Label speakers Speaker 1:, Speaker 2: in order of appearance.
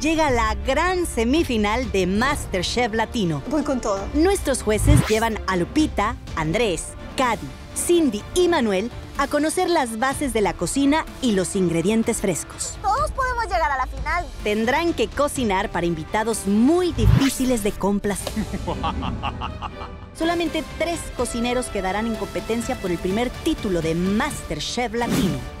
Speaker 1: llega la gran semifinal de MasterChef Latino.
Speaker 2: Voy con todo.
Speaker 1: Nuestros jueces llevan a Lupita, Andrés, Cady, Cindy y Manuel a conocer las bases de la cocina y los ingredientes frescos.
Speaker 2: Todos podemos llegar a la final.
Speaker 1: Tendrán que cocinar para invitados muy difíciles de complacer. Solamente tres cocineros quedarán en competencia por el primer título de MasterChef Latino.